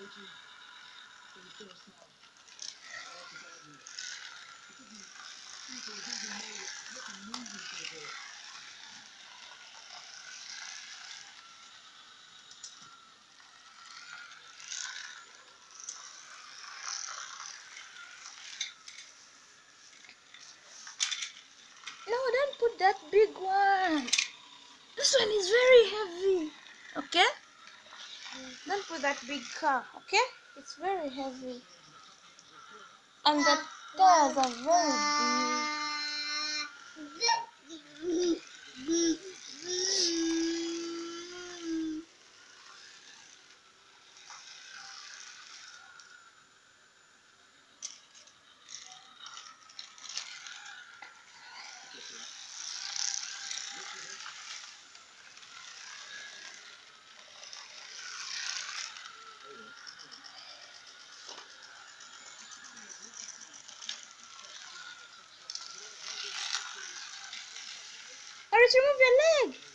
No, don't put that big one. Don't put that big car. Okay? It's very heavy. And the tires are very big. what's wrong your leg?